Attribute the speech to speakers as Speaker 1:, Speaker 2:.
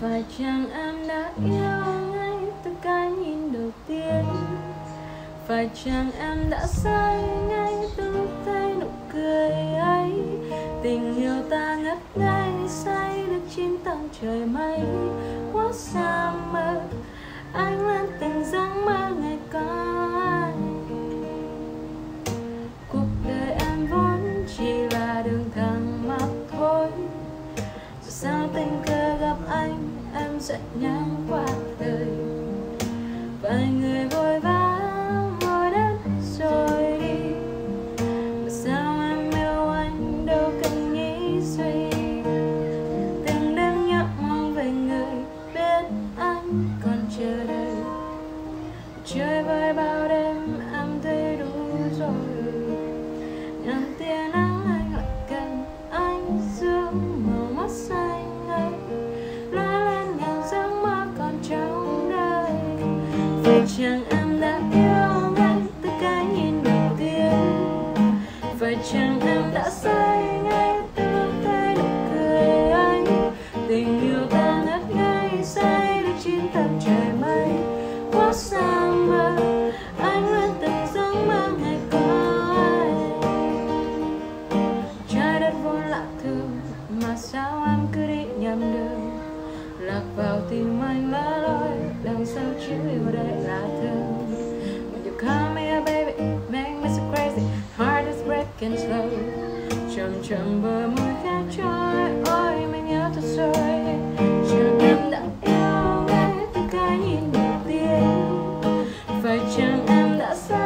Speaker 1: phải chăng em đã yêu ngay từ cái nhìn đầu tiên. Phải chăng em đã say ngay từ lúc thấy nụ cười ấy. Tình yêu ta ngất ngây, say được chim tầng trời mây. Quá xa sẽ ngang qua đời. Vài người vội vã vội đến rồi đi. Mà sao em yêu anh đâu cần nghĩ suy? Từng đêm nhớ mong về người biết anh còn chờ đợi. Chơi với bao đêm phải chăng em đã yêu ngay từ cái nhìn đầu tiên. Phải chẳng em đã say ngay từ lúc nụ cười anh. Tình yêu ta ngất ngây say được chín tầng trời mây. Quá xa mơ anh luôn từng giấc mơ ngày có anh. Trái đất vốn lạ thường mà sao em cứ đi nhầm đường? Lạc vào tim anh lỡ without you, without nothing. When you come here, baby, make me so crazy. Heart is breaking slow. Chum chum, but more joy. Ой, меня тусой. Чем там да я, такая не ты. Фачем, да сам.